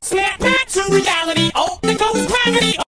Snap back to reality. Oh, the ghost gravity.